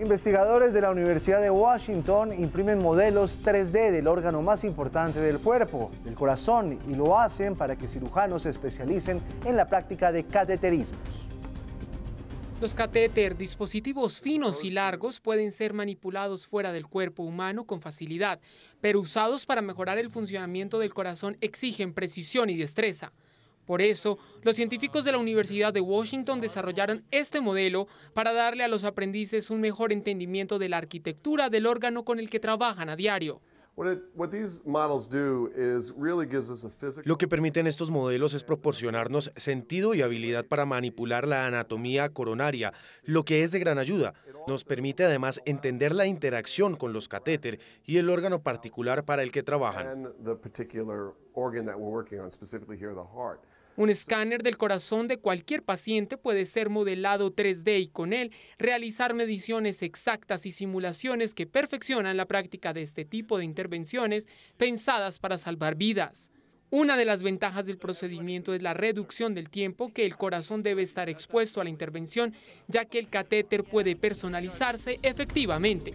Investigadores de la Universidad de Washington imprimen modelos 3D del órgano más importante del cuerpo, el corazón, y lo hacen para que cirujanos se especialicen en la práctica de cateterismos. Los catéter, dispositivos finos y largos, pueden ser manipulados fuera del cuerpo humano con facilidad, pero usados para mejorar el funcionamiento del corazón exigen precisión y destreza. Por eso, los científicos de la Universidad de Washington desarrollaron este modelo para darle a los aprendices un mejor entendimiento de la arquitectura del órgano con el que trabajan a diario. Lo que permiten estos modelos es proporcionarnos sentido y habilidad para manipular la anatomía coronaria, lo que es de gran ayuda. Nos permite además entender la interacción con los catéter y el órgano particular para el que trabajan. Un escáner del corazón de cualquier paciente puede ser modelado 3D y con él realizar mediciones exactas y simulaciones que perfeccionan la práctica de este tipo de intervenciones pensadas para salvar vidas. Una de las ventajas del procedimiento es la reducción del tiempo que el corazón debe estar expuesto a la intervención, ya que el catéter puede personalizarse efectivamente.